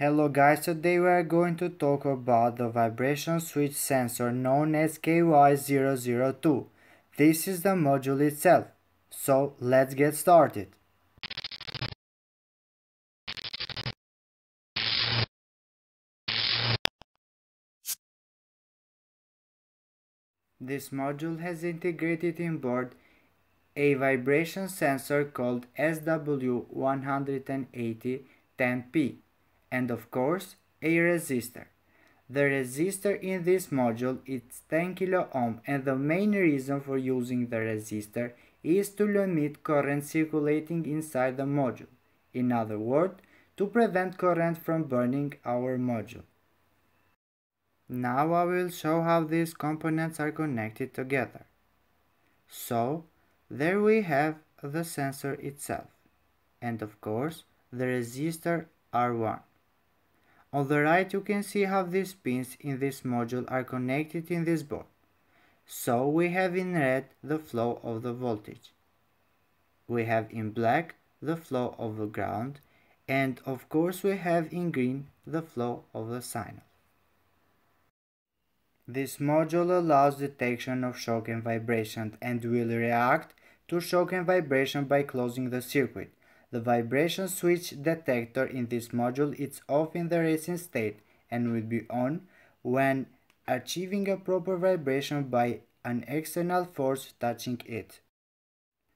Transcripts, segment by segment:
Hello guys, today we are going to talk about the vibration switch sensor known as KY002. This is the module itself. So let's get started. This module has integrated in board a vibration sensor called SW18010P and of course a resistor. The resistor in this module is 10 kilo ohm and the main reason for using the resistor is to limit current circulating inside the module. In other words, to prevent current from burning our module. Now I will show how these components are connected together. So, there we have the sensor itself, and of course the resistor R1. On the right you can see how these pins in this module are connected in this board. So we have in red the flow of the voltage. We have in black the flow of the ground and of course we have in green the flow of the signal. This module allows detection of shock and vibration and will react to shock and vibration by closing the circuit. The vibration switch detector in this module is off in the racing state and will be on when achieving a proper vibration by an external force touching it.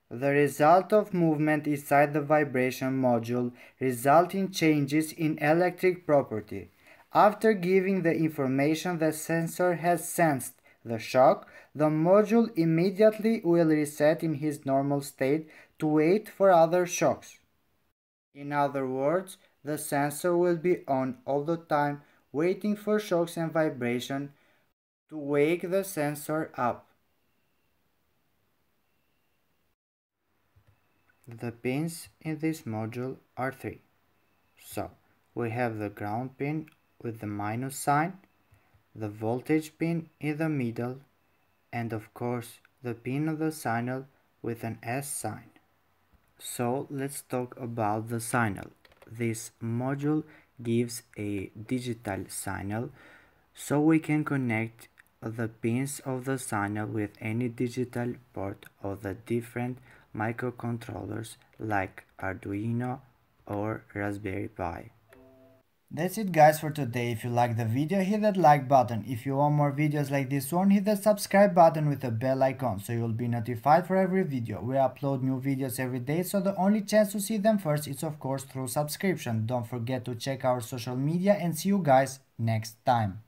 The result of movement inside the vibration module result in changes in electric property. After giving the information the sensor has sensed the shock, the module immediately will reset in his normal state to wait for other shocks. In other words, the sensor will be on all the time waiting for shocks and vibration to wake the sensor up. The pins in this module are three. So, we have the ground pin with the minus sign, the voltage pin in the middle, and of course the pin of the signal with an S sign. So let's talk about the signal. This module gives a digital signal so we can connect the pins of the signal with any digital port of the different microcontrollers like Arduino or Raspberry Pi. That's it guys for today. If you like the video, hit that like button. If you want more videos like this one, hit the subscribe button with the bell icon so you'll be notified for every video. We upload new videos every day so the only chance to see them first is of course through subscription. Don't forget to check our social media and see you guys next time.